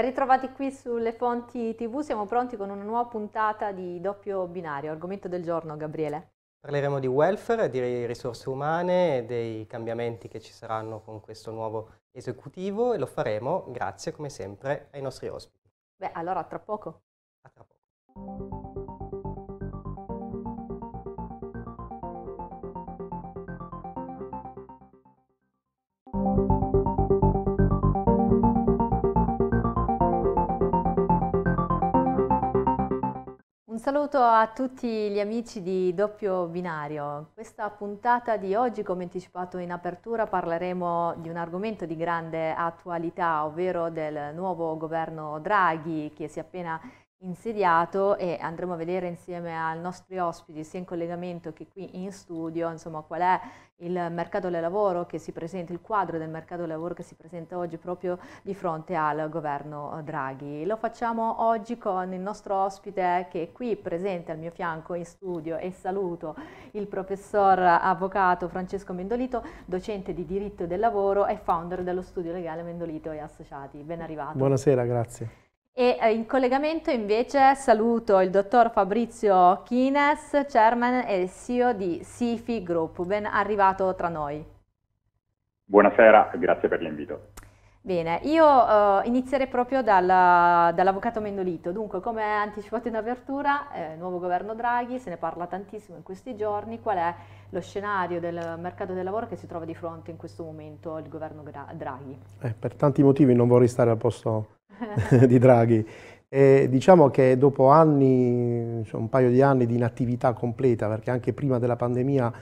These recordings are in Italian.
Ritrovati qui sulle fonti TV, siamo pronti con una nuova puntata di doppio binario. Argomento del giorno, Gabriele. Parleremo di welfare, di risorse umane e dei cambiamenti che ci saranno con questo nuovo esecutivo e lo faremo grazie, come sempre, ai nostri ospiti. Beh, allora tra poco. A tra poco. Saluto a tutti gli amici di Doppio Binario. Questa puntata di oggi, come anticipato in apertura, parleremo di un argomento di grande attualità, ovvero del nuovo governo Draghi che si è appena insediato e andremo a vedere insieme ai nostri ospiti sia in collegamento che qui in studio insomma qual è il mercato del lavoro che si presenta, il quadro del mercato del lavoro che si presenta oggi proprio di fronte al governo Draghi. Lo facciamo oggi con il nostro ospite che è qui presente al mio fianco in studio e saluto il professor avvocato Francesco Mendolito, docente di diritto del lavoro e founder dello studio legale Mendolito e Associati. Ben arrivato. Buonasera, grazie. E eh, in collegamento invece saluto il dottor Fabrizio Chines, chairman e CEO di SIFI Group. Ben arrivato tra noi. Buonasera, grazie per l'invito. Bene, io uh, inizierei proprio dalla, dall'avvocato Mendolito. Dunque, come anticipato in apertura, eh, nuovo governo Draghi, se ne parla tantissimo in questi giorni. Qual è lo scenario del mercato del lavoro che si trova di fronte in questo momento il governo Draghi? Eh, per tanti motivi non vorrei stare al posto di Draghi. E diciamo che dopo anni, un paio di anni di inattività completa, perché anche prima della pandemia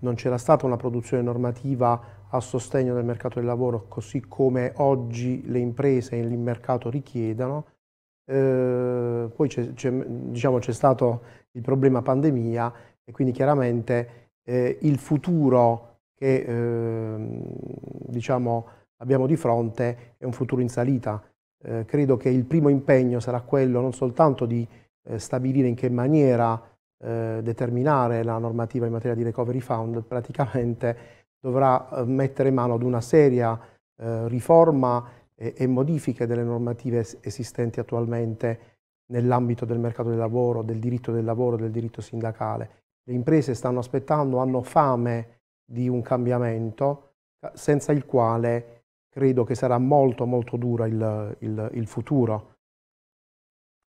non c'era stata una produzione normativa a sostegno del mercato del lavoro così come oggi le imprese e il mercato richiedono, eh, poi c'è diciamo, stato il problema pandemia e quindi chiaramente eh, il futuro che eh, diciamo, abbiamo di fronte è un futuro in salita eh, credo che il primo impegno sarà quello non soltanto di eh, stabilire in che maniera eh, determinare la normativa in materia di recovery fund, praticamente dovrà eh, mettere mano ad una seria riforma e, e, modifiche delle normative esistenti attualmente nell'ambito del mercato del lavoro, del diritto del lavoro, del diritto sindacale. Le imprese stanno aspettando, hanno fame di un cambiamento senza il quale credo che sarà molto molto duro il, il, il futuro.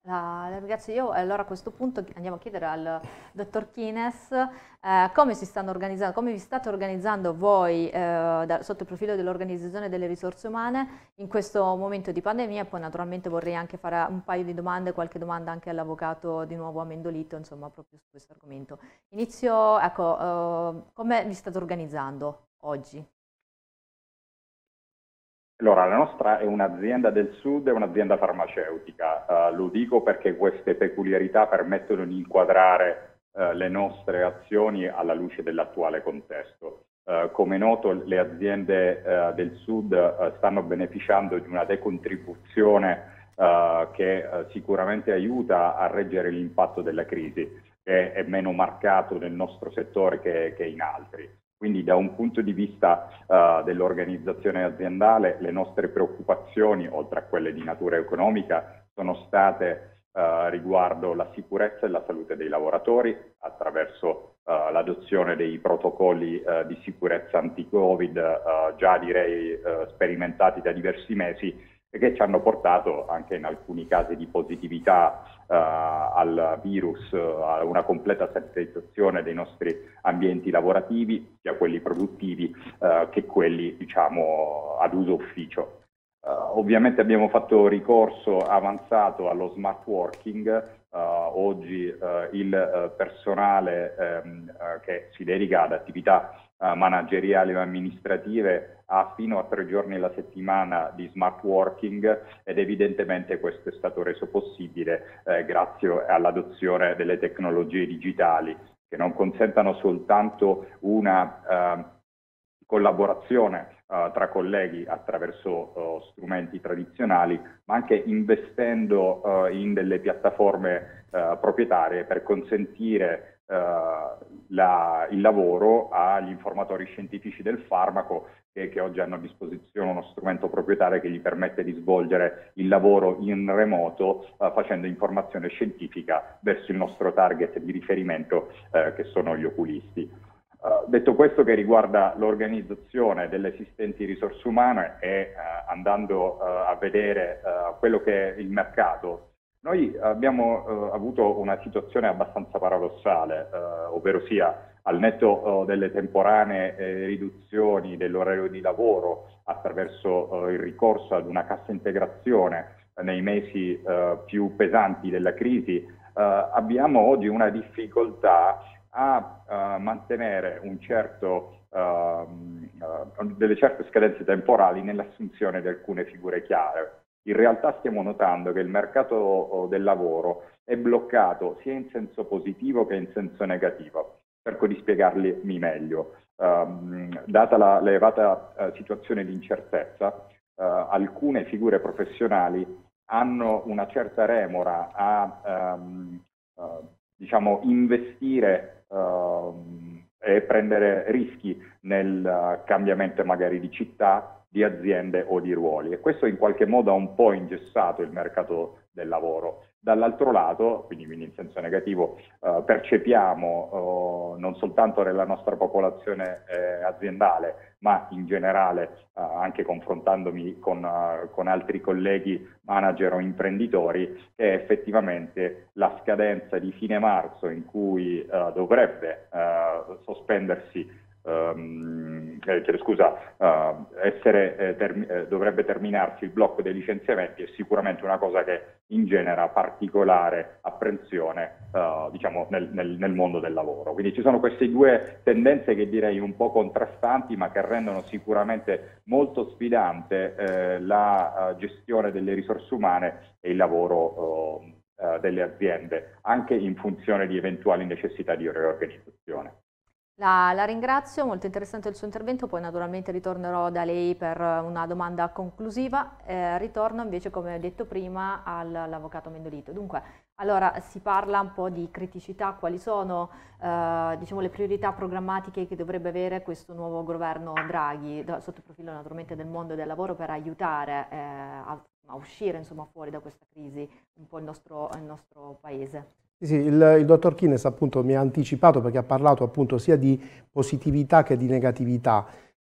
La ringrazio io, allora a questo punto andiamo a chiedere al dottor Kines eh, come si stanno organizzando, come vi state organizzando voi eh, da, sotto il profilo dell'organizzazione delle risorse umane in questo momento di pandemia, poi naturalmente vorrei anche fare un paio di domande, qualche domanda anche all'avvocato di nuovo Amendolito, insomma proprio su questo argomento. Inizio, ecco, eh, come vi state organizzando oggi? Allora, la nostra è un'azienda del sud, è un'azienda farmaceutica. Uh, lo dico perché queste peculiarità permettono di inquadrare uh, le nostre azioni alla luce dell'attuale contesto. Uh, come noto, le aziende del sud stanno beneficiando di una decontribuzione che sicuramente aiuta a reggere l'impatto della crisi, che è meno marcato nel nostro settore che, che in altri. Quindi da un punto di vista uh, dell'organizzazione aziendale le nostre preoccupazioni, oltre a quelle di natura economica, sono state uh, riguardo la sicurezza e la salute dei lavoratori attraverso uh, l'adozione dei protocolli di sicurezza anti-Covid già direi sperimentati da diversi mesi e che ci hanno portato anche in alcuni casi di positività al virus, a una completa sanitizzazione dei nostri ambienti lavorativi, sia quelli produttivi uh, che quelli diciamo ad uso ufficio. Uh, ovviamente abbiamo fatto ricorso avanzato allo smart working, oggi il personale ehm, che si dedica ad attività manageriali o amministrative ha fino a tre giorni alla settimana di smart working ed evidentemente questo è stato reso possibile grazie all'adozione delle tecnologie digitali che non consentano soltanto una eh, collaborazione uh, tra colleghi attraverso uh, strumenti tradizionali, ma anche investendo uh, in delle piattaforme proprietarie per consentire la, il lavoro agli informatori scientifici del farmaco che, che, oggi hanno a disposizione uno strumento proprietario che gli permette di svolgere il lavoro in remoto facendo informazione scientifica verso il nostro target di riferimento che sono gli oculisti. Uh, detto questo che riguarda l'organizzazione delle esistenti risorse umane e andando a vedere quello che è il mercato noi abbiamo eh, avuto una situazione abbastanza paradossale, eh, ovvero sia al netto eh, delle temporanee eh, riduzioni dell'orario di lavoro attraverso eh, il ricorso ad una cassa integrazione nei mesi eh, più pesanti della crisi, abbiamo oggi una difficoltà a mantenere un certo, ehm, delle certe scadenze temporali nell'assunzione di alcune figure chiare in realtà stiamo notando che il mercato del lavoro è bloccato sia in senso positivo che in senso negativo. Cerco di spiegarli meglio. Um, data la, l'elevata uh, situazione di incertezza, uh, alcune figure professionali hanno una certa remora a um, uh, diciamo, investire e prendere rischi nel cambiamento magari di città, di aziende o di ruoli e questo in qualche modo ha un po' ingessato il mercato del lavoro. Dall'altro lato, quindi, in senso negativo, eh, percepiamo eh, non soltanto nella nostra popolazione eh, aziendale, ma in generale eh, anche confrontandomi con, uh, con, altri colleghi manager o imprenditori, che effettivamente la scadenza di fine marzo in cui uh, dovrebbe sospendersi Um, eh, scusa, uh, essere, eh, term eh, dovrebbe terminarsi il blocco dei licenziamenti è sicuramente una cosa che ingenera particolare apprensione uh, diciamo nel, nel, nel, mondo del lavoro. Quindi ci sono queste due tendenze che direi un po' contrastanti ma che rendono sicuramente molto sfidante eh, la uh, gestione delle risorse umane e il lavoro delle aziende, anche in funzione di eventuali necessità di riorganizzazione. La, la, ringrazio, molto interessante il suo intervento, poi naturalmente ritornerò da lei per una domanda conclusiva. Eh, ritorno invece, come ho detto prima, all'avvocato Mendolito. Dunque, allora si parla un po' di criticità, quali sono eh, diciamo, le priorità programmatiche che dovrebbe avere questo nuovo governo Draghi, sotto il profilo naturalmente del mondo del lavoro, per aiutare eh, a, a, uscire insomma, fuori da questa crisi un po' il nostro, il nostro Paese. Sì, il, il, dottor Kines appunto mi ha anticipato perché ha parlato appunto sia di positività che di negatività.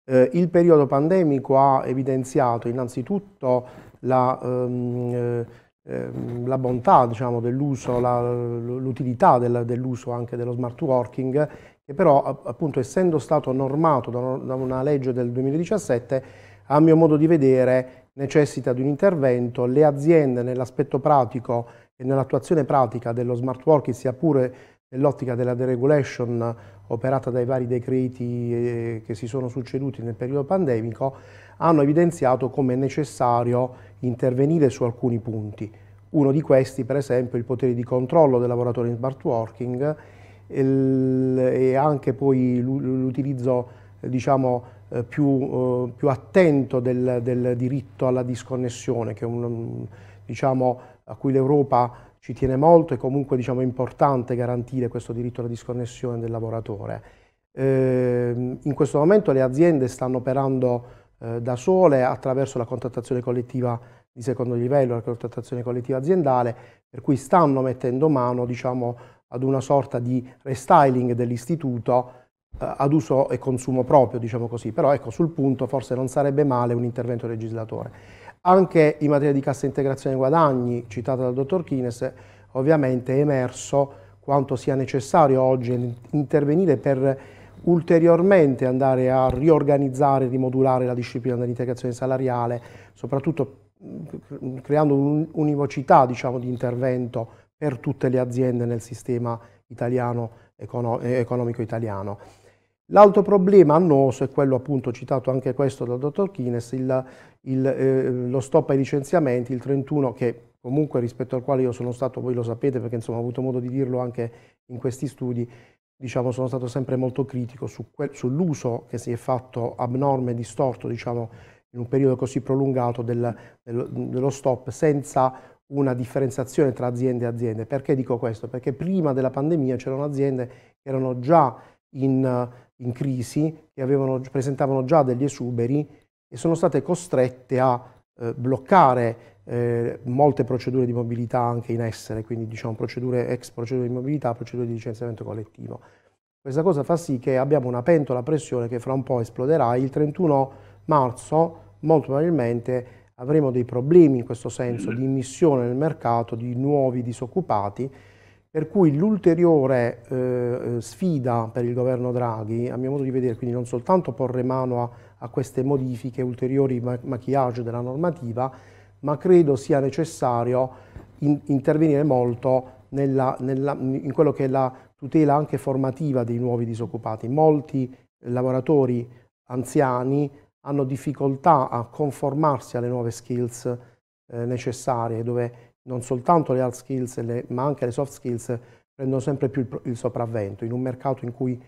Eh, il periodo pandemico ha evidenziato innanzitutto la, ehm, eh, la bontà diciamo, dell'uso, l'utilità del, dell'uso anche dello smart working, che però appunto essendo stato normato da una legge del 2017, a mio modo di vedere necessita di un intervento, le aziende nell'aspetto pratico e nell'attuazione pratica dello smart working, sia pure nell'ottica della deregulation operata dai vari decreti eh, che si sono succeduti nel periodo pandemico, hanno evidenziato come è necessario intervenire su alcuni punti. Uno di questi, per esempio, il potere di controllo del lavoratore in smart working e anche poi l'utilizzo diciamo, eh, più, eh, più, attento del, del, diritto alla disconnessione, che è un, diciamo, a cui l'Europa ci tiene molto e comunque diciamo, è importante garantire questo diritto alla disconnessione del lavoratore. Eh, in questo momento le aziende stanno operando eh, da sole attraverso la contrattazione collettiva di secondo livello, la contrattazione collettiva aziendale, per cui stanno mettendo mano diciamo, ad una sorta di restyling dell'istituto eh, ad uso e consumo proprio, diciamo così. Però ecco, sul punto forse non sarebbe male un intervento legislatore. Anche in materia di cassa integrazione guadagni, citata dal dottor Kines, ovviamente è emerso quanto sia necessario oggi intervenire per ulteriormente andare a riorganizzare, rimodulare la disciplina dell'integrazione salariale, soprattutto creando un'univocità diciamo, di intervento per tutte le aziende nel sistema italiano, economico italiano. L'altro problema annoso è quello appunto citato anche questo dal dottor Kines, il, il, eh, lo stop ai licenziamenti, il 31 che comunque rispetto al quale io sono stato, voi lo sapete perché insomma ho avuto modo di dirlo anche in questi studi, diciamo sono stato sempre molto critico su sull'uso che si è fatto abnorme distorto diciamo in un periodo così prolungato del, del, dello stop senza una differenziazione tra aziende e aziende. Perché dico questo? Perché prima della pandemia c'erano aziende che erano già in, in crisi, che avevano, presentavano già degli esuberi e sono state costrette a eh, bloccare eh, molte procedure di mobilità anche in essere, quindi diciamo procedure ex procedure di mobilità, procedure di licenziamento collettivo. Questa cosa fa sì che abbiamo una pentola a pressione che fra un po' esploderà. Il 31 marzo molto probabilmente avremo dei problemi in questo senso di immissione nel mercato di nuovi disoccupati, per cui l'ulteriore eh, sfida per il governo Draghi, a mio modo di vedere, quindi non soltanto porre mano a, a queste modifiche, ulteriori maquillage della normativa, ma credo sia necessario in, intervenire molto nella, nella, in quello che è la tutela anche formativa dei nuovi disoccupati. Molti lavoratori anziani hanno difficoltà a conformarsi alle nuove skills eh, necessarie, dove non soltanto le hard skills, le, ma anche le soft skills prendono sempre più il, il sopravvento. In un mercato in cui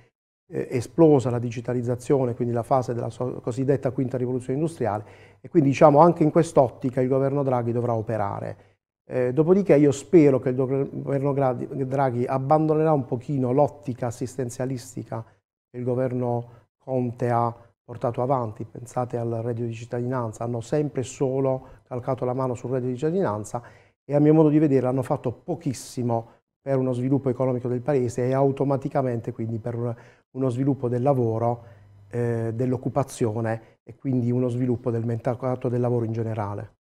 eh, esplosa la digitalizzazione, quindi la fase della so cosiddetta quinta rivoluzione industriale, e quindi diciamo anche in quest'ottica il governo Draghi dovrà operare. Eh, dopodiché io spero che il governo Draghi abbandonerà un pochino l'ottica assistenzialistica che il governo Conte ha portato avanti, pensate al reddito di cittadinanza, hanno sempre solo calcato la mano sul reddito di cittadinanza e a mio modo di vedere hanno fatto pochissimo per uno sviluppo economico del Paese e automaticamente quindi per uno sviluppo del lavoro, eh, dell'occupazione e quindi uno sviluppo del mercato del lavoro in generale.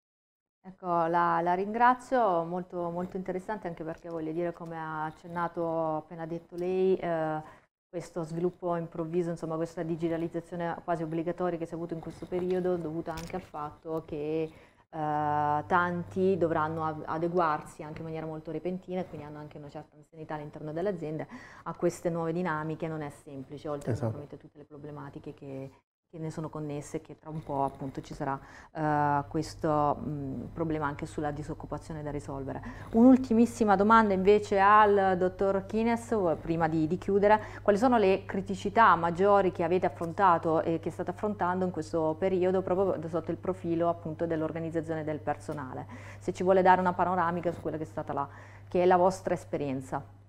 Ecco, la, la ringrazio, molto, molto, interessante anche perché voglio dire, come ha accennato appena detto lei, eh, questo sviluppo improvviso, insomma questa digitalizzazione quasi obbligatoria che si è avuto in questo periodo dovuta anche al fatto che eh, tanti dovranno adeguarsi anche in maniera molto repentina e quindi hanno anche una certa anzianità all'interno delle aziende a queste nuove dinamiche non è semplice, oltre esatto. a tutte le problematiche che, che ne sono connesse che tra un po' appunto ci sarà uh, questo mh, problema anche sulla disoccupazione da risolvere. Un'ultimissima domanda invece al dottor Kines, prima di, di, chiudere, quali sono le criticità maggiori che avete affrontato e che state affrontando in questo periodo proprio sotto il profilo appunto dell'organizzazione del personale? Se ci vuole dare una panoramica su quella che è stata la, che è la vostra esperienza.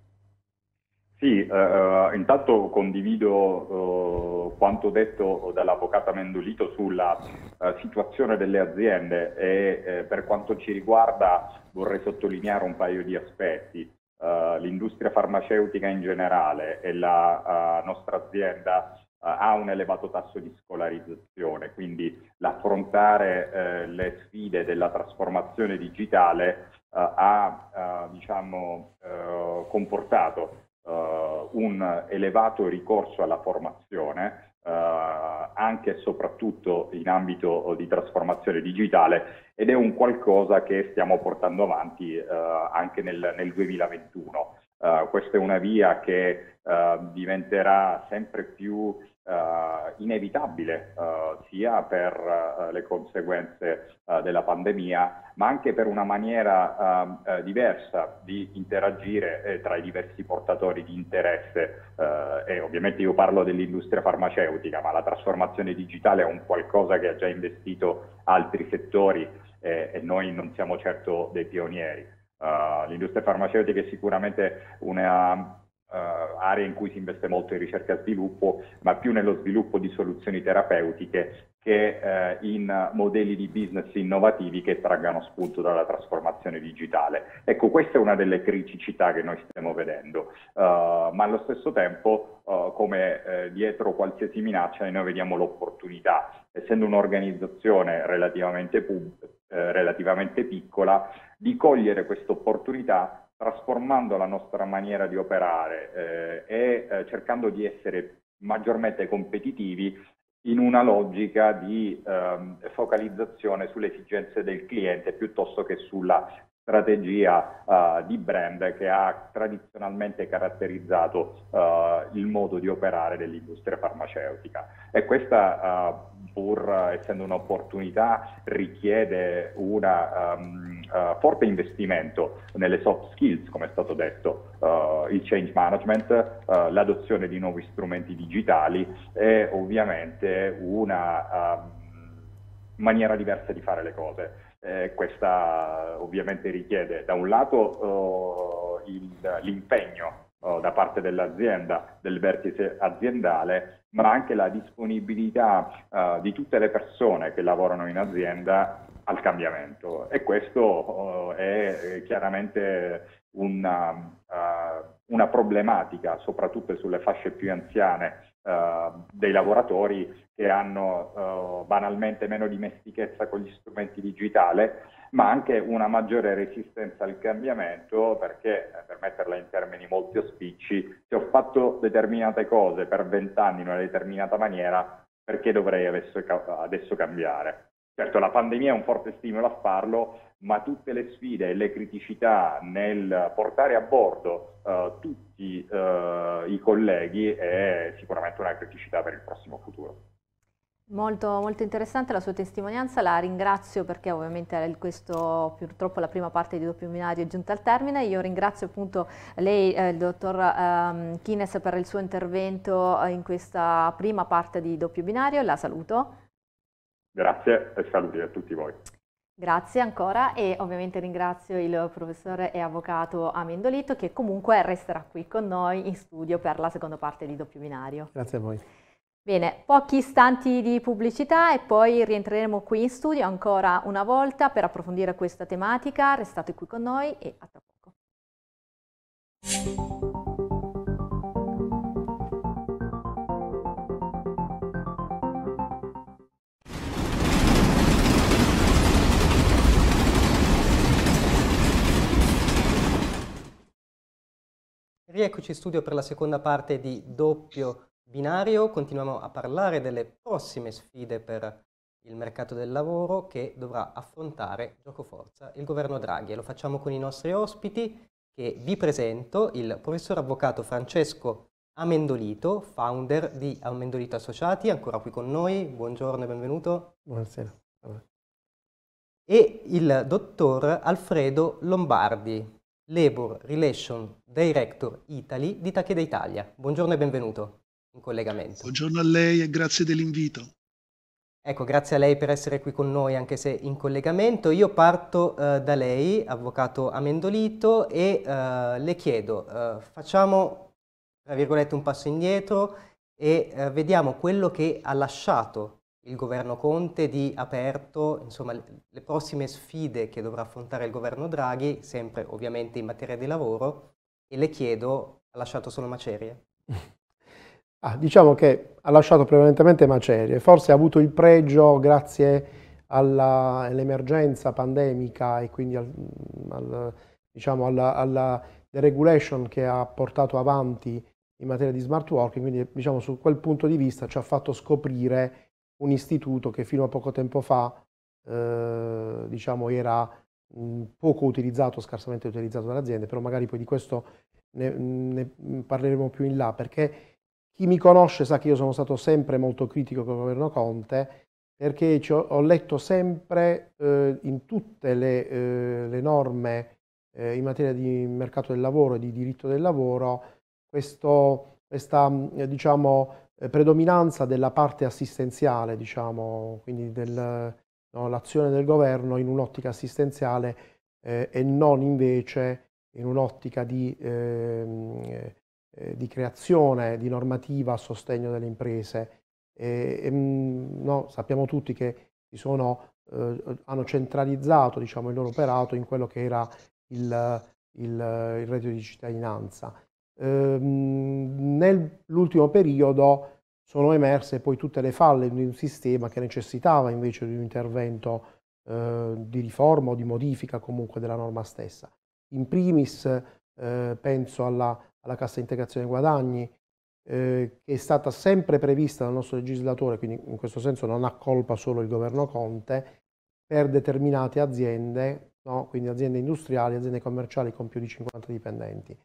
Sì, eh, intanto condivido eh, quanto detto dall'avvocata Mendolito sulla eh, situazione delle aziende e eh, per quanto ci riguarda vorrei sottolineare un paio di aspetti. Eh, l'industria farmaceutica in generale e la nostra azienda ha un elevato tasso di scolarizzazione, quindi l'affrontare le sfide della trasformazione digitale ha diciamo, comportato uh, un elevato ricorso alla formazione, uh, anche e soprattutto in ambito di trasformazione digitale ed è un qualcosa che stiamo portando avanti uh, anche nel, nel 2021. questa è una via che diventerà sempre più Uh, inevitabile uh, sia per uh, le conseguenze della pandemia, ma anche per una maniera diversa di interagire eh, tra i diversi portatori di interesse. e ovviamente io parlo dell'industria farmaceutica, ma la trasformazione digitale è un qualcosa che ha già investito altri settori eh, e noi non siamo certo dei pionieri. l'industria farmaceutica è sicuramente una uh, aree in cui si investe molto in ricerca e sviluppo, ma più nello sviluppo di soluzioni terapeutiche che uh, in modelli di business innovativi che traggano spunto dalla trasformazione digitale. Ecco, questa è una delle criticità che noi stiamo vedendo, uh, ma allo stesso tempo, come dietro qualsiasi minaccia, noi vediamo l'opportunità. Essendo un'organizzazione relativamente, pub- relativamente piccola, di cogliere questa opportunità trasformando la nostra maniera di operare eh, e eh, cercando di essere maggiormente competitivi in una logica di ehm, focalizzazione sulle esigenze del cliente piuttosto che sulla strategia uh, di brand che ha tradizionalmente caratterizzato uh, il modo di operare dell'industria farmaceutica. E questa, uh, pur essendo un'opportunità, richiede un um, forte investimento nelle soft skills, come è stato detto, il change management, l'adozione di nuovi strumenti digitali e ovviamente una um, maniera diversa di fare le cose. Eh, questa ovviamente richiede da un lato uh, l'impegno uh, da parte dell'azienda, del vertice aziendale, ma anche la disponibilità uh, di tutte le persone che lavorano in azienda al cambiamento e questo è chiaramente una, una problematica, soprattutto sulle fasce più anziane dei lavoratori che hanno banalmente meno dimestichezza con gli strumenti digitali, ma anche una maggiore resistenza al cambiamento, perché, eh, per metterla in termini molto auspici, se ho fatto determinate cose per vent'anni in una determinata maniera, perché dovrei adesso, adesso cambiare? Certo, la pandemia è un forte stimolo a farlo, ma tutte le sfide e le criticità nel portare a bordo uh, tutti uh, i colleghi è sicuramente una criticità per il prossimo futuro. Molto, molto, interessante la sua testimonianza, la ringrazio perché ovviamente questo purtroppo la prima parte di doppio binario è giunta al termine. Io ringrazio appunto lei, eh, il dottor um, Kines, per il suo intervento in questa prima parte di doppio binario. La saluto. Grazie e saluti a tutti voi. Grazie ancora e ovviamente ringrazio il professore e avvocato Amendolito che comunque resterà qui con noi in studio per la seconda parte di doppio binario. Grazie a voi. Bene, pochi istanti di pubblicità e poi rientreremo qui in studio ancora una volta per approfondire questa tematica. Restate qui con noi e a tra poco. Rieccoci in studio per la seconda parte di Doppio Binario. Continuiamo a parlare delle prossime sfide per il mercato del lavoro che dovrà affrontare gioco forza il governo Draghi. E lo facciamo con i nostri ospiti che vi presento il professor avvocato Francesco Amendolito, founder di Amendolito Associati, ancora qui con noi. Buongiorno e benvenuto. Buonasera. E il dottor Alfredo Lombardi, Labor Relation Director Italy di Takeda Italia. Buongiorno e benvenuto in collegamento. Buongiorno a lei e grazie dell'invito. Ecco, grazie a lei per essere qui con noi anche se in collegamento. Io parto eh, da lei, avvocato Amendolito, e eh, le chiedo, eh, facciamo, tra virgolette, un passo indietro e eh, vediamo quello che ha lasciato il governo Conte di aperto insomma, le prossime sfide che dovrà affrontare il governo Draghi, sempre ovviamente in materia di lavoro, e le chiedo, ha lasciato solo macerie? Ah, diciamo che ha lasciato prevalentemente macerie, forse ha avuto il pregio grazie all'emergenza pandemica e quindi al, al, diciamo alla, alla deregulation che ha portato avanti in materia di smart working, quindi diciamo su quel punto di vista ci ha fatto scoprire un istituto che fino a poco tempo fa eh, diciamo, era mh, poco utilizzato, scarsamente utilizzato dalle aziende, però magari poi di questo ne, ne, parleremo più in là, perché chi mi conosce sa che io sono stato sempre molto critico con il governo Conte, perché ho, letto sempre eh, in tutte le, eh, le norme eh, in materia di mercato del lavoro e di diritto del lavoro questo, questa diciamo, eh, predominanza della parte assistenziale, diciamo, quindi dell'azione no, del governo in un'ottica assistenziale eh, e non invece in un'ottica di, ehm, eh, di, creazione di normativa a sostegno delle imprese. E, e, mm, no, sappiamo tutti che sono, eh, hanno centralizzato diciamo, il loro operato in quello che era il, il, il reddito di cittadinanza. Ehm, nell'ultimo periodo sono emerse poi tutte le falle di un sistema che necessitava invece di un intervento eh, di riforma o di modifica comunque della norma stessa. In primis eh, penso alla, alla, cassa integrazione guadagni eh, che è stata sempre prevista dal nostro legislatore, quindi in questo senso non ha colpa solo il governo Conte, per determinate aziende, no? quindi aziende industriali, aziende commerciali con più di 50 dipendenti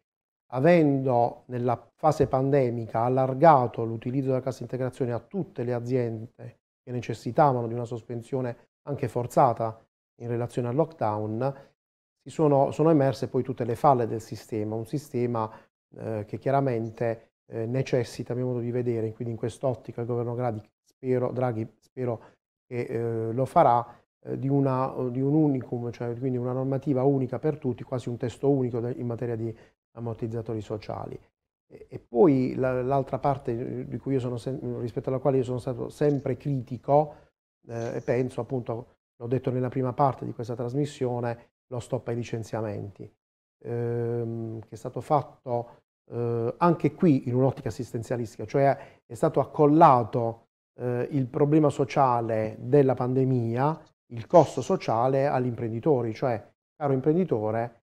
avendo nella fase pandemica allargato l'utilizzo della cassa integrazione a tutte le aziende che necessitavano di una sospensione anche forzata in relazione al lockdown, sono, sono, emerse poi tutte le falle del sistema, un sistema eh, che chiaramente eh, necessita, a mio modo di vedere, quindi in quest'ottica il governo Draghi spero, Draghi, spero che eh, lo farà, eh, di, una, di, un unicum, cioè quindi una normativa unica per tutti, quasi un testo unico in materia di ammortizzatori sociali. E, e poi l'altra parte rispetto alla quale io sono stato sempre critico eh, e penso appunto, l'ho detto nella prima parte di questa trasmissione, lo stop ai licenziamenti, ehm, che è stato fatto eh, anche qui in un'ottica assistenzialistica, cioè è stato accollato eh, il problema sociale della pandemia, il costo sociale agli imprenditori, cioè caro imprenditore,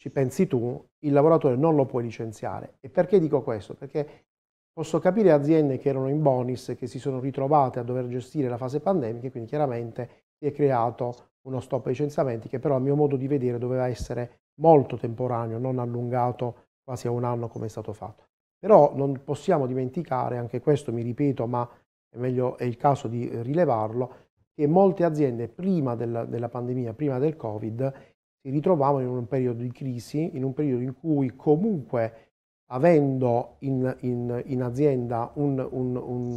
ci pensi tu, il lavoratore non lo puoi licenziare. E perché dico questo? Perché posso capire aziende che erano in bonus che si sono ritrovate a dover gestire la fase pandemica quindi chiaramente si è creato uno stop ai licenziamenti che però a mio modo di vedere doveva essere molto temporaneo, non allungato quasi a un anno come è stato fatto. Però non possiamo dimenticare, anche questo mi ripeto, ma è, meglio, è il caso di rilevarlo, che molte aziende prima della, della pandemia, prima del Covid, si ritrovavano in un periodo di crisi, in un periodo in cui comunque avendo in, in, in azienda un, un, un,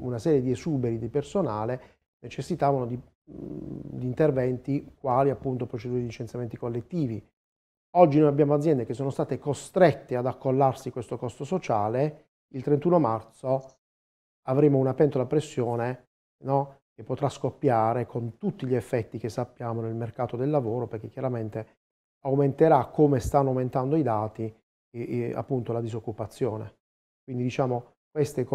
una serie di esuberi di personale, necessitavano di, di interventi quali appunto procedure di licenziamenti collettivi, Oggi noi abbiamo aziende che sono state costrette ad accollarsi questo costo sociale, il 31 marzo avremo una pentola a pressione no? Che potrà scoppiare con tutti gli effetti che sappiamo nel mercato del lavoro, perché chiaramente aumenterà come stanno aumentando i dati e, e appunto la disoccupazione. Quindi diciamo questi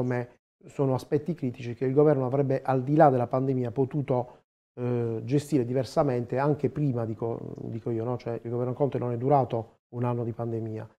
sono aspetti critici che il governo avrebbe al di là della pandemia potuto eh, gestire diversamente anche prima, dico, dico io, no? cioè il governo Conte non è durato un anno di pandemia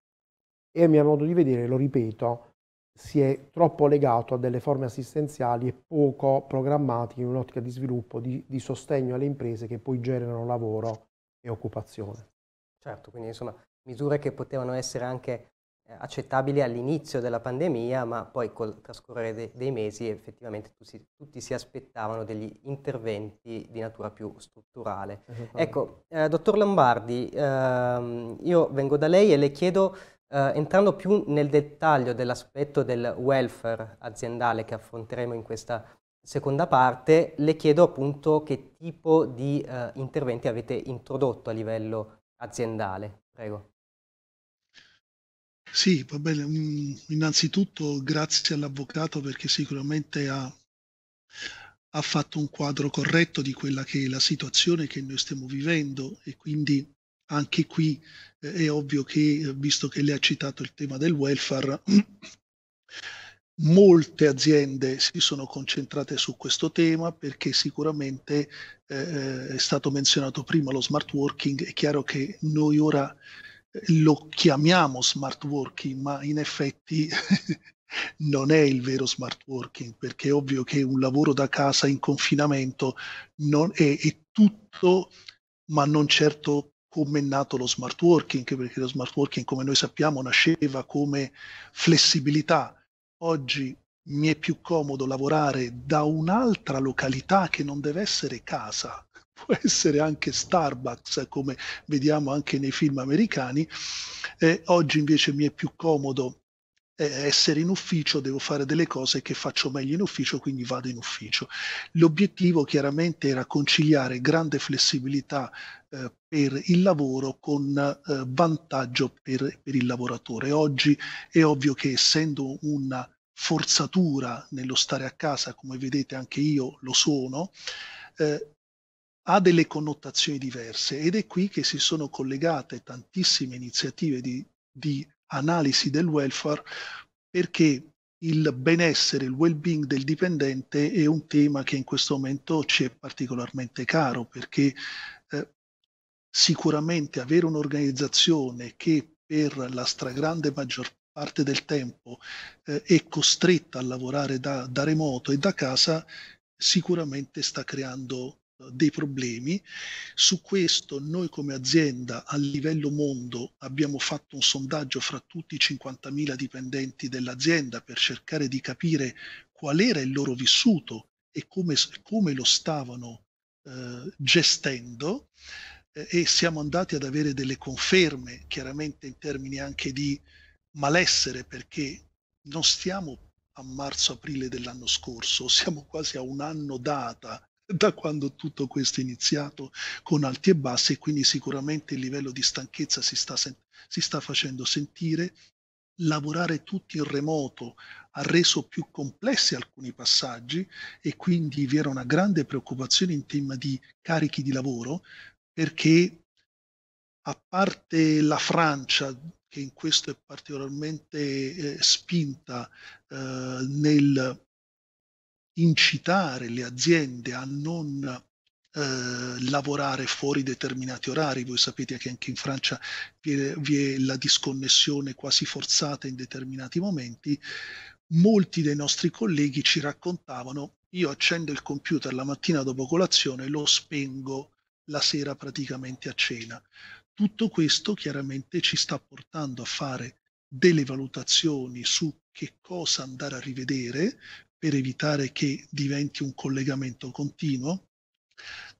e a mio modo di vedere, lo ripeto, si è troppo legato a delle forme assistenziali e poco programmatiche in un'ottica di sviluppo, di, di sostegno alle imprese che poi generano lavoro e occupazione. Certo, quindi insomma misure che potevano essere anche eh, accettabili all'inizio della pandemia, ma poi col trascorrere de dei mesi effettivamente tutti, tutti, si aspettavano degli interventi di natura più strutturale. Ecco, eh, dottor Lombardi, ehm, io vengo da lei e le chiedo, eh, entrando più nel dettaglio dell'aspetto del welfare aziendale che affronteremo in questa seconda parte, le chiedo appunto che tipo di eh, interventi avete introdotto a livello aziendale. Prego. Sì, va bene. Mm, innanzitutto grazie all'avvocato perché sicuramente ha, ha fatto un quadro corretto di quella che è la situazione che noi stiamo vivendo e quindi anche qui eh, è ovvio che, eh, visto che lei ha citato il tema del welfare, molte aziende si sono concentrate su questo tema perché sicuramente eh, eh è stato menzionato prima lo smart working, è chiaro che noi ora lo chiamiamo smart working, ma in effetti non è il vero smart working, perché è ovvio che un lavoro da casa in confinamento è, è, tutto, ma non certo come è nato lo smart working, perché lo smart working, come noi sappiamo, nasceva come flessibilità. Oggi mi è più comodo lavorare da un'altra località che non deve essere casa, può essere anche Starbucks, come vediamo anche nei film americani. Eh, oggi invece mi è più comodo essere in ufficio, devo fare delle cose che faccio meglio in ufficio, quindi vado in ufficio. L'obiettivo chiaramente era conciliare grande flessibilità eh, per il lavoro con eh, vantaggio per, per il lavoratore. Oggi è ovvio che essendo una forzatura nello stare a casa, come vedete anche io lo sono, eh, ha delle connotazioni diverse ed è qui che si sono collegate tantissime iniziative di, di analisi del welfare perché il benessere, il well-being del dipendente è un tema che in questo momento ci è particolarmente caro perché eh, sicuramente avere un'organizzazione che per la stragrande maggior parte del tempo eh, è costretta a lavorare da, da remoto e da casa sicuramente sta creando dei problemi. Su questo noi come azienda a livello mondo abbiamo fatto un sondaggio fra tutti i 50.000 dipendenti dell'azienda per cercare di capire qual era il loro vissuto e come, come lo stavano eh, gestendo e siamo andati ad avere delle conferme, chiaramente in termini anche di malessere, perché non stiamo a marzo-aprile dell'anno scorso, siamo quasi a un anno data da quando tutto questo è iniziato con alti e bassi e quindi sicuramente il livello di stanchezza si sta, si sta facendo sentire. Lavorare tutti in remoto ha reso più complessi alcuni passaggi e quindi vi era una grande preoccupazione in tema di carichi di lavoro perché a parte la Francia che in questo è particolarmente eh, spinta eh, nel incitare le aziende a non eh, lavorare fuori determinati orari. Voi sapete che anche in Francia vi è, vi è la disconnessione quasi forzata in determinati momenti. Molti dei nostri colleghi ci raccontavano io accendo il computer la mattina dopo colazione lo spengo la sera praticamente a cena. Tutto questo chiaramente ci sta portando a fare delle valutazioni su che cosa andare a rivedere per evitare che diventi un collegamento continuo.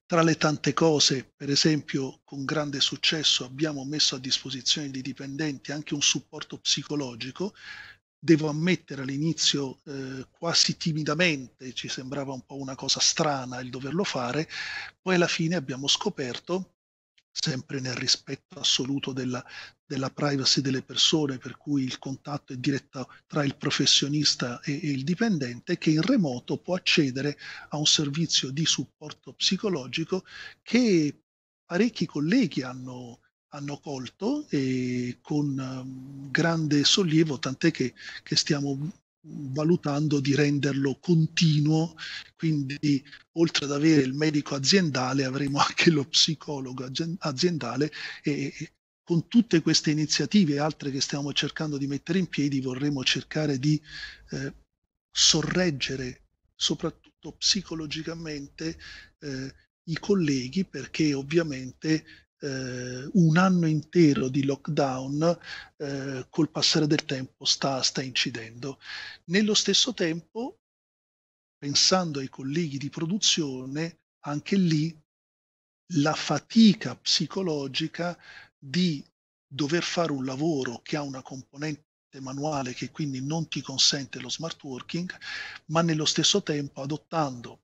Tra le tante cose, per esempio, con grande successo abbiamo messo a disposizione dei dipendenti anche un supporto psicologico. Devo ammettere all'inizio eh, quasi timidamente, ci sembrava un po' una cosa strana il doverlo fare, poi alla fine abbiamo scoperto sempre nel rispetto assoluto della, della, privacy delle persone, per cui il contatto è diretto tra il professionista e, e, il dipendente, che in remoto può accedere a un servizio di supporto psicologico che parecchi colleghi hanno, hanno colto e con um, grande sollievo, tant'è che, che stiamo valutando di renderlo continuo, quindi oltre ad avere il medico aziendale avremo anche lo psicologo aziendale e, con tutte queste iniziative e altre che stiamo cercando di mettere in piedi vorremmo cercare di eh, sorreggere soprattutto psicologicamente eh, i colleghi perché ovviamente eh, un anno intero di lockdown eh, col passare del tempo sta, sta incidendo. Nello stesso tempo, pensando ai colleghi di produzione, anche lì la fatica psicologica di dover fare un lavoro che ha una componente manuale che quindi non ti consente lo smart working, ma nello stesso tempo adottando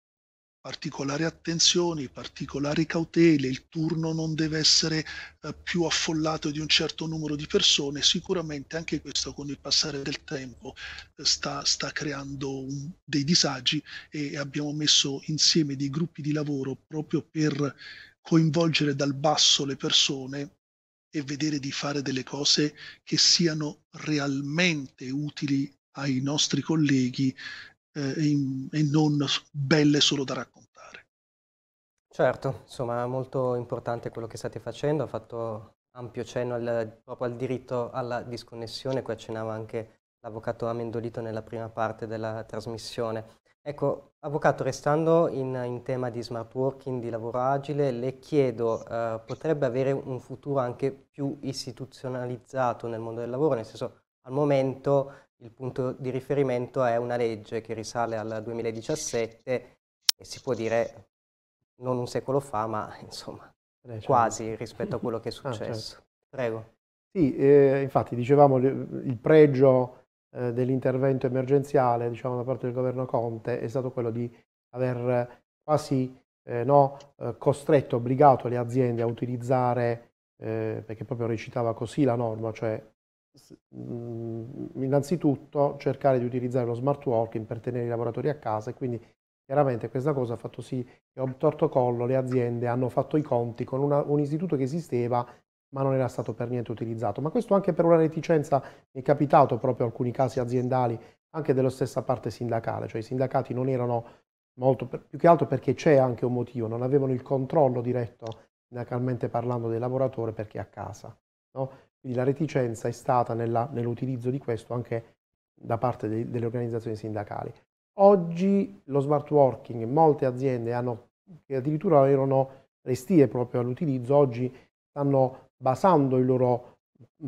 particolari attenzioni, particolari cautele, il turno non deve essere eh, più affollato di un certo numero di persone, sicuramente anche questo con il passare del tempo eh, sta, sta, creando un, dei disagi e abbiamo messo insieme dei gruppi di lavoro proprio per coinvolgere dal basso le persone e vedere di fare delle cose che siano realmente utili ai nostri colleghi eh, e non belle solo da raccontare. Certo, insomma, molto importante quello che state facendo, ha fatto ampio cenno al, proprio al diritto alla disconnessione, qui accennava anche l'avvocato Amendolito nella prima parte della trasmissione. Ecco, avvocato, restando in, in tema di smart working, di lavoro agile, le chiedo, eh, potrebbe avere un futuro anche più istituzionalizzato nel mondo del lavoro, nel senso al momento il punto di riferimento è una legge che risale al 2017 e si può dire non un secolo fa, ma insomma eh, certo. quasi rispetto a quello che è successo. Ah, certo. Prego. Sì, eh, infatti dicevamo il pregio eh, dell'intervento emergenziale diciamo, da parte del governo Conte è stato quello di aver quasi eh, no, eh, costretto, obbligato le aziende a utilizzare, eh, perché proprio recitava così la norma, cioè innanzitutto cercare di utilizzare lo smart working per tenere i lavoratori a casa e quindi chiaramente questa cosa ha fatto sì che a torto collo le aziende hanno fatto i conti con una, un istituto che esisteva ma non era stato per niente utilizzato. Ma questo anche per una reticenza mi è capitato proprio in alcuni casi aziendali anche della stessa parte sindacale, cioè i sindacati non erano molto, più che altro perché c'è anche un motivo, non avevano il controllo diretto sindacalmente parlando del lavoratore perché è a casa. No? Quindi la reticenza è stata nell'utilizzo di questo anche da parte de, delle organizzazioni sindacali. Oggi lo smart working, molte aziende hanno, che addirittura erano restie proprio all'utilizzo, oggi stanno basando il loro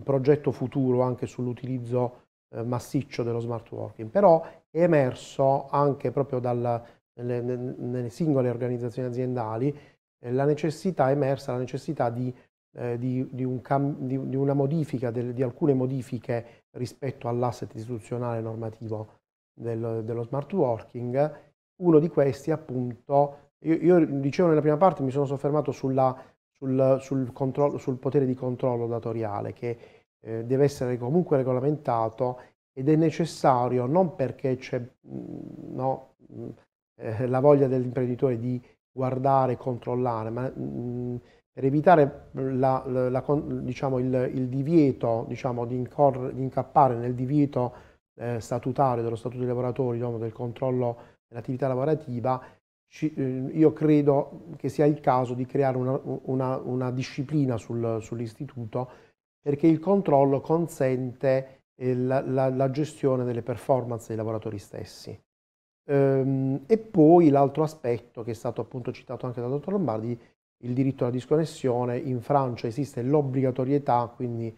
progetto futuro anche sull'utilizzo eh, massiccio dello smart working, però è emerso anche proprio dal, nelle, nelle, singole organizzazioni aziendali eh, la necessità, è emersa la necessità di eh, di, di, un di, di, una modifica, del, di alcune modifiche rispetto all'asset istituzionale normativo del, dello smart working. Uno di questi appunto Io, io, dicevo nella prima parte, mi sono soffermato sulla, sul, sul, controllo, sul, potere di controllo datoriale che eh, deve essere comunque regolamentato ed è necessario non perché c'è mm, no, mm, eh, la voglia dell'imprenditore di guardare, controllare, ma mh, mm, per evitare la, la, la, diciamo, il, il, divieto diciamo, di, incorre, di, incappare nel divieto eh, statutario dello Statuto dei lavoratori, diciamo, del controllo dell'attività lavorativa, ci, eh, io credo che sia il caso di creare una, una, una disciplina sul, sull'istituto perché il controllo consente eh, la, la, gestione delle performance dei lavoratori stessi. Ehm, e poi l'altro aspetto che è stato appunto citato anche dal dottor Lombardi il diritto alla disconnessione, in Francia esiste l'obbligatorietà, quindi,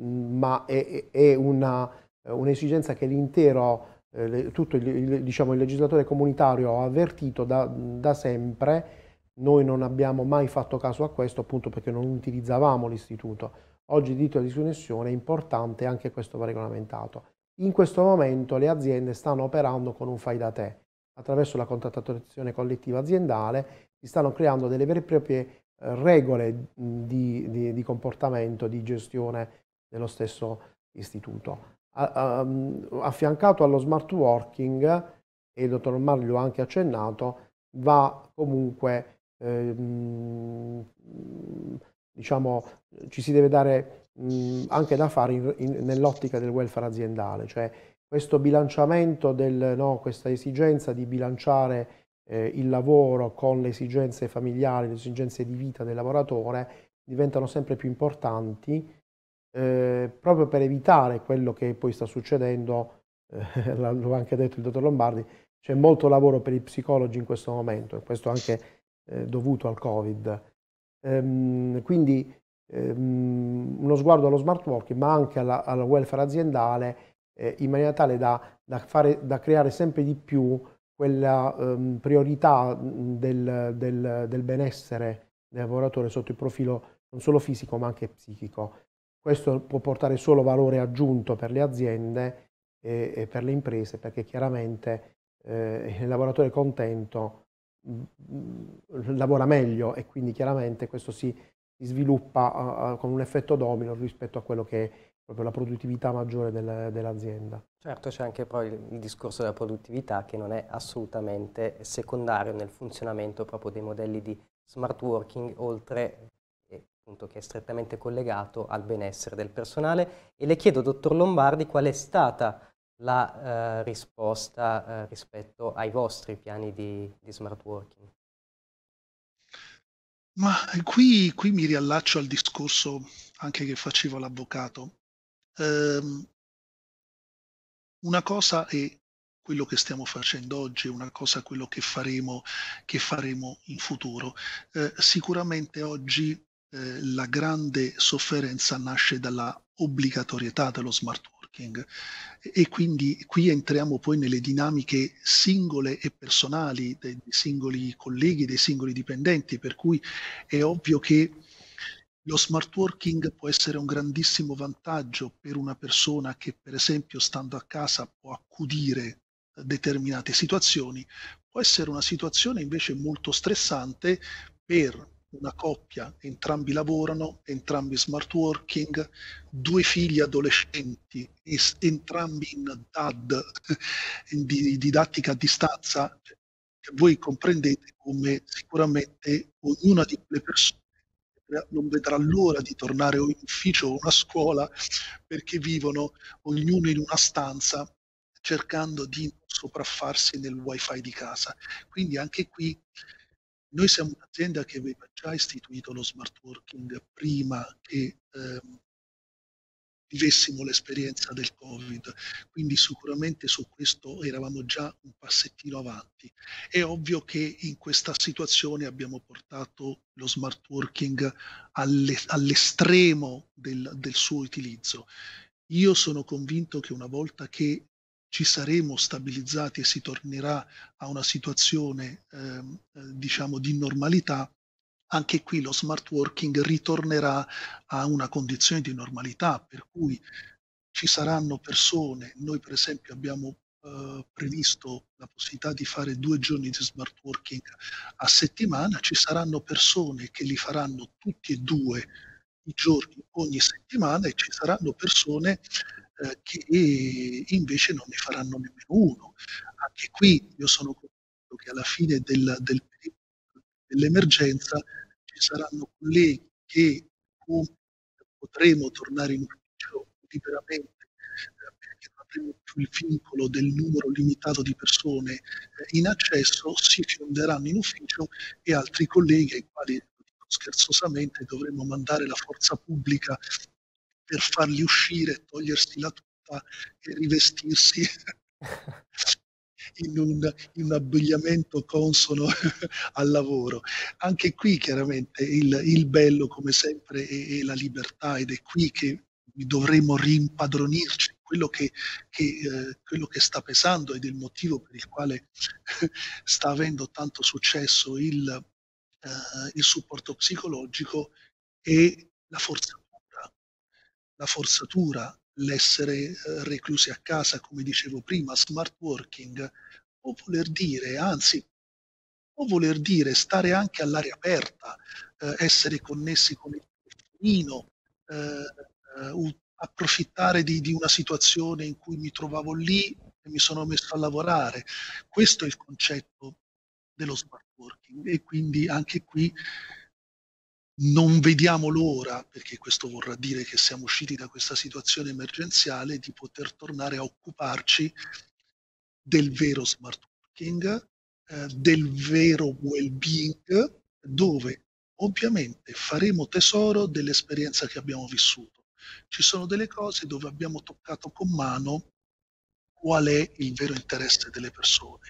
mm, ma è, è un'esigenza che l'intero, eh, tutto il, il, diciamo, il, legislatore comunitario ha avvertito da, da, sempre, noi non abbiamo mai fatto caso a questo appunto perché non utilizzavamo l'istituto. Oggi il diritto alla disconnessione è importante anche questo va regolamentato. In questo momento le aziende stanno operando con un fai da te, attraverso la contrattazione collettiva aziendale si stanno creando delle vere e proprie eh, regole di, di, di comportamento, di gestione dello stesso istituto. Affiancato allo smart working, e il dottor Marli lo ha anche accennato, va comunque, ehm, diciamo, ci si deve dare mh, anche da fare nell'ottica del welfare aziendale, cioè questo bilanciamento, del, no, questa esigenza di bilanciare eh, il lavoro con le esigenze familiari, le esigenze di vita del lavoratore diventano sempre più importanti eh, proprio per evitare quello che poi sta succedendo, eh, l'ha anche detto il dottor Lombardi, c'è molto lavoro per i psicologi in questo momento e questo anche eh, dovuto al Covid. Ehm, quindi ehm, uno sguardo allo smart working ma anche alla, al welfare aziendale eh, in maniera tale da, da, fare, da creare sempre di più quella um, priorità del, del, del benessere del lavoratore sotto il profilo non solo fisico ma anche psichico. Questo può portare solo valore aggiunto per le aziende e, e per le imprese perché chiaramente eh, il lavoratore contento mh, lavora meglio e quindi chiaramente questo si, si sviluppa uh, con un effetto domino rispetto a quello che è proprio la produttività maggiore del, dell'azienda. Certo, c'è anche poi il discorso della produttività che non è assolutamente secondario nel funzionamento proprio dei modelli di smart working, oltre che è strettamente collegato al benessere del personale. E le chiedo, dottor Lombardi, qual è stata la eh, risposta eh, rispetto ai vostri piani di, di smart working? Ma qui, qui mi riallaccio al discorso anche che facevo l'avvocato. Ehm, una cosa è quello che stiamo facendo oggi, una cosa è quello che faremo, che faremo in futuro. Eh, sicuramente oggi eh, la grande sofferenza nasce dalla obbligatorietà dello smart working. E quindi qui entriamo poi nelle dinamiche singole e personali dei, dei singoli colleghi, dei singoli dipendenti, per cui è ovvio che lo smart working può essere un grandissimo vantaggio per una persona che per esempio stando a casa può accudire determinate situazioni, può essere una situazione invece molto stressante per una coppia, entrambi lavorano, entrambi smart working, due figli adolescenti, entrambi in DAD, in didattica a distanza, voi comprendete come sicuramente ognuna di quelle persone non vedrà l'ora di tornare in ufficio o a scuola perché vivono ognuno in una stanza cercando di sopraffarsi nel wifi di casa. Quindi anche qui noi siamo un'azienda che aveva già istituito lo smart working prima che ehm, vivessimo l'esperienza del Covid, quindi sicuramente su questo eravamo già un passettino avanti. È ovvio che in questa situazione abbiamo portato lo smart working alle, all'estremo del, del suo utilizzo. Io sono convinto che una volta che ci saremo stabilizzati e si tornerà a una situazione ehm, eh, diciamo di normalità, anche qui lo smart working ritornerà a una condizione di normalità, per cui ci saranno persone, noi per esempio abbiamo eh, previsto la possibilità di fare due giorni di smart working a settimana, ci saranno persone che li faranno tutti e due i giorni ogni settimana e ci saranno persone eh, che invece non ne faranno nemmeno uno. Anche qui io sono convinto che alla fine del, del dell'emergenza ci saranno colleghi che potremo tornare in ufficio liberamente eh, perché non avremo più il vincolo del numero limitato di persone eh, in accesso, si fionderanno in ufficio e altri colleghi ai quali scherzosamente dovremmo mandare la forza pubblica per farli uscire, togliersi la tuta e rivestirsi in un, in un, abbigliamento consono al lavoro. Anche qui chiaramente il, il bello come sempre è, è, la libertà ed è qui che dovremmo rimpadronirci quello che, che, eh, quello che sta pesando ed è il motivo per il quale sta avendo tanto successo il, eh, il supporto psicologico è la forzatura. La forzatura, l'essere eh, reclusi a casa, come dicevo prima, smart working, può voler dire, anzi, può voler dire stare anche all'aria aperta, eh, essere connessi con il telefonino, eh, approfittare di, di, una situazione in cui mi trovavo lì e mi sono messo a lavorare. Questo è il concetto dello smart working e quindi anche qui non vediamo l'ora, perché questo vorrà dire che siamo usciti da questa situazione emergenziale, di poter tornare a occuparci del vero smart working, eh, del vero well-being, dove ovviamente faremo tesoro dell'esperienza che abbiamo vissuto. Ci sono delle cose dove abbiamo toccato con mano qual è il vero interesse delle persone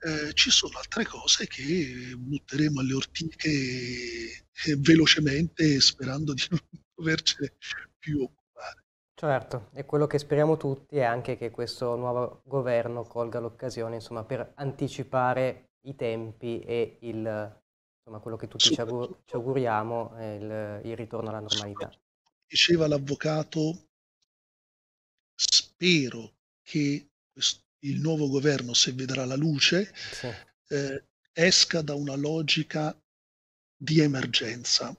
eh, ci sono altre cose che butteremo alle ortiche eh, velocemente sperando di non dovercene più occupare. Certo, e quello che speriamo tutti è anche che questo nuovo governo colga l'occasione insomma, per anticipare i tempi e il, insomma, quello che tutti ci, augur- ci auguriamo, il, il ritorno alla normalità. Diceva l'avvocato, spero che il nuovo governo, se vedrà la luce, sì. eh, esca da una logica di emergenza,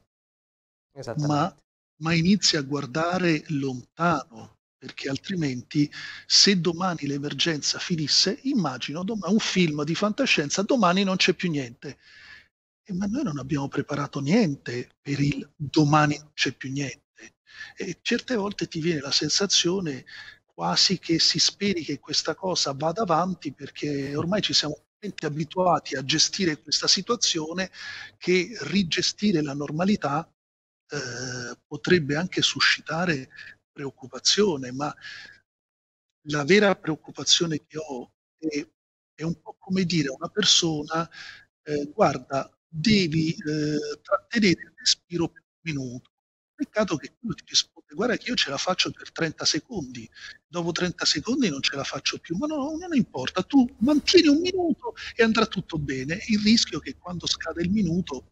ma, ma inizi a guardare lontano, perché altrimenti se domani l'emergenza finisse, immagino dom- un film di fantascienza, domani non c'è più niente. E, ma noi non abbiamo preparato niente per il domani non c'è più niente. E certe volte ti viene la sensazione quasi che si speri che questa cosa vada avanti perché ormai ci siamo abituati a gestire questa situazione che rigestire la normalità eh, potrebbe anche suscitare preoccupazione, ma la vera preoccupazione che ho è, è un po' come dire a una persona eh, guarda, devi eh, trattenere il respiro per un minuto. Peccato che quello ti risponde, guarda che io ce la faccio per 30 secondi, dopo 30 secondi non ce la faccio più, ma no, non importa, tu mantieni un minuto e andrà tutto bene. Il rischio è che quando scade il minuto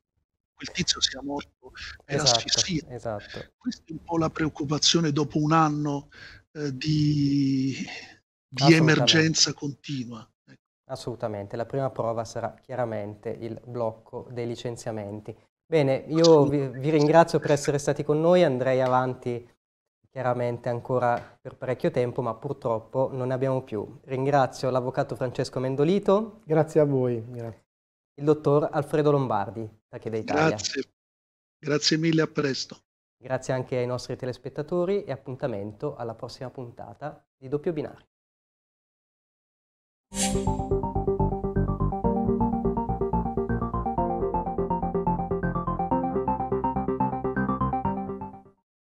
quel tizio sia morto per esatto, asfissia. Esatto. Questa è un po' la preoccupazione dopo un anno eh, di, di emergenza continua. Assolutamente, la prima prova sarà chiaramente il blocco dei licenziamenti. Bene, io vi, vi ringrazio per essere stati con noi, andrei avanti chiaramente ancora per parecchio tempo, ma purtroppo non ne abbiamo più. Ringrazio l'avvocato Francesco Mendolito. Grazie a voi. Grazie. Il dottor Alfredo Lombardi, da Chiede Italia. Grazie. Grazie mille, a presto. Grazie anche ai nostri telespettatori e appuntamento alla prossima puntata di Doppio Binario.